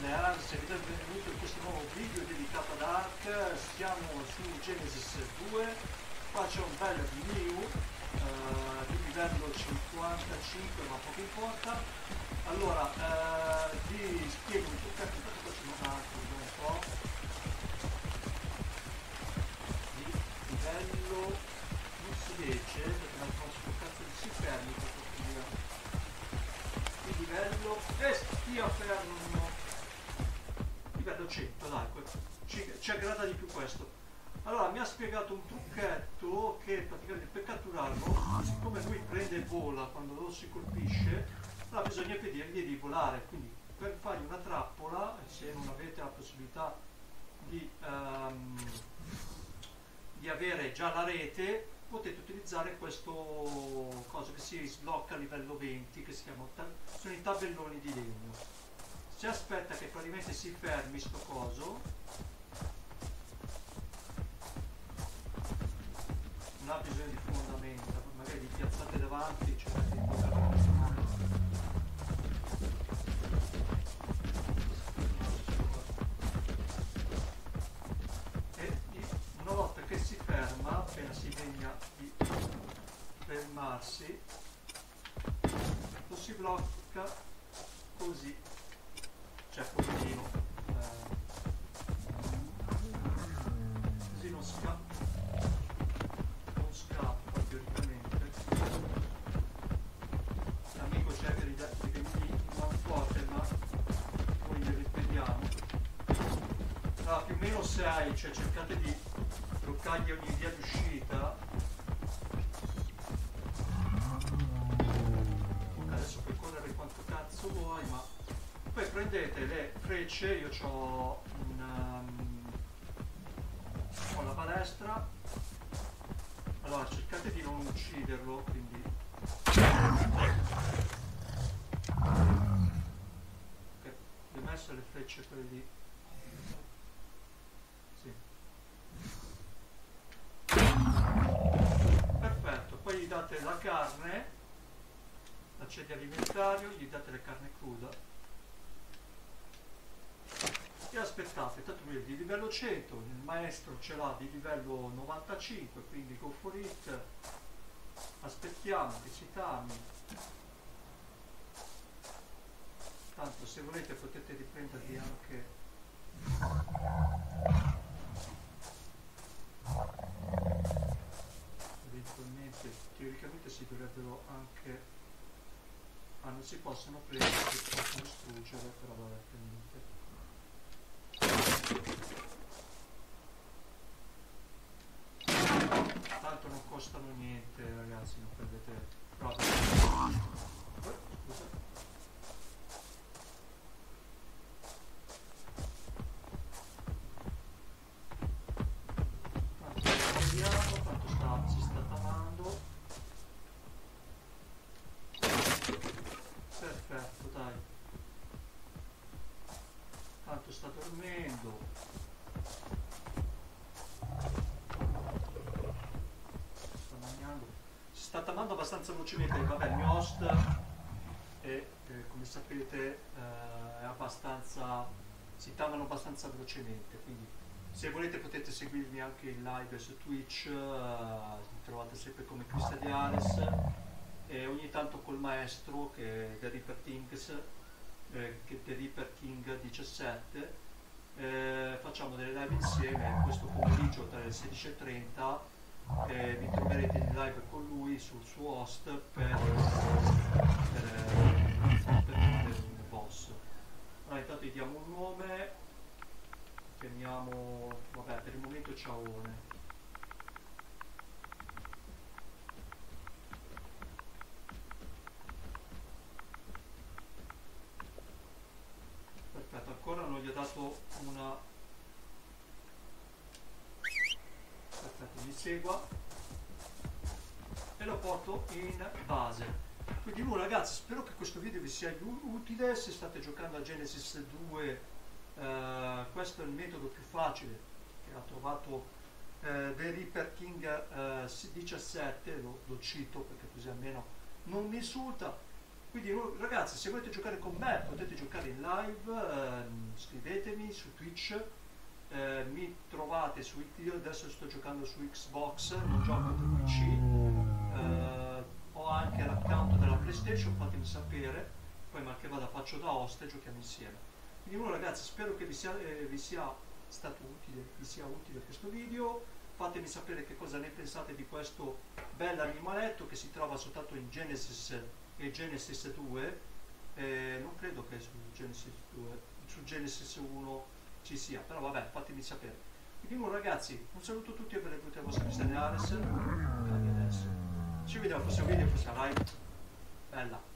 Neran, se avete benvenuto in questo nuovo video dedicato ad Ark, siamo su Genesis 2, qua c'è un bel new uh, di livello 55 ma poco importa. Allora, uh, vi spiego un po', intanto facciamo un attimo un po', di livello, ci, ci aggrada di più questo. Allora mi ha spiegato un trucchetto che praticamente per catturarlo siccome lui prende e vola quando lo si colpisce allora bisogna impedirgli di volare. Quindi per fargli una trappola se non avete la possibilità di, um, di avere già la rete potete utilizzare questo cosa che si sblocca a livello 20 che si chiama sono i tabelloni di legno. Si aspetta che praticamente si fermi sto coso non ha bisogno di fondamenta magari di piazzate davanti cioè di appena si degna di fermarsi lo si blocca così. Cioè 6 cioè cercate di bloccargli ogni via d'uscita. Adesso puoi correre quanto cazzo vuoi ma poi prendete le frecce io ho una um, ho la palestra. Allora cercate di non ucciderlo quindi. Ok ho messo le frecce quelle lì poi gli date la carne, l'acedio alimentario, gli date la carne cruda e aspettate, tanto lui è di livello 100, il maestro ce l'ha di livello 95, quindi go for it, aspettiamo che si tami. Tanto se volete potete riprendervi anche eventualmente teoricamente si dovrebbero anche ah non si possono prendere si possono distruggere però vabbè niente. Tanto non costano niente ragazzi non perdete proprio abbastanza velocemente, vabbè il mio host è, eh, come sapete eh, è abbastanza, si tavano abbastanza velocemente, quindi se volete potete seguirmi anche in live su Twitch, eh, mi trovate sempre come Crista di Ares e ogni tanto col maestro che è The Reaper Kings, eh, che The Reaper King 17, eh, facciamo delle live insieme questo pomeriggio tra le 16.30 eh, vi troverete in live lui sul suo host per, per, per, un boss. Allora intanto gli diamo un nome, chiamiamo, vabbè per il momento Ciaone. Perfetto, ancora non gli ho dato una aspetta mi segua lo porto in base. Quindi nu ragazzi spero che questo video vi sia utile. Se state giocando a Genesis 2 eh, questo è il metodo più facile che ha trovato eh, The Reaper King eh, 17 lo, lo cito perché così almeno non mi insulta. Quindi ragazzi, se volete giocare con me, potete giocare in live, ehm, scrivetemi su Twitch, eh, mi trovate su io adesso sto giocando su Xbox, non gioco per PC, eh, anche l'account della PlayStation, fatemi sapere, poi mal che vada faccio da host e giochiamo insieme. Quindi bueno, ragazzi, spero che vi sia, eh, vi sia stato utile, vi sia utile questo video, fatemi sapere che cosa ne pensate di questo bel animaletto che si trova soltanto in Genesis e Genesis 2, eh, non credo che su Genesis 2, su Genesis 1 ci sia, però vabbè, fatemi sapere. Quindi bueno, ragazzi, un saluto a tutti e benvenuti al vostro Cristian Ares. Subito, posso vedere, posso andare. Bella.